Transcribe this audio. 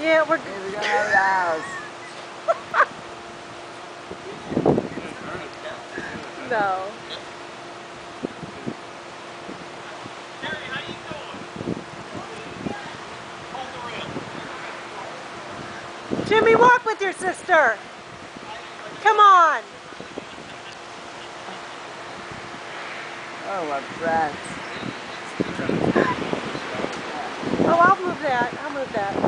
Yeah, We're. good. we got out of house. no. Jimmy, walk with your sister. Come on. Oh, my friends. Oh, I'll move that. I'll move that.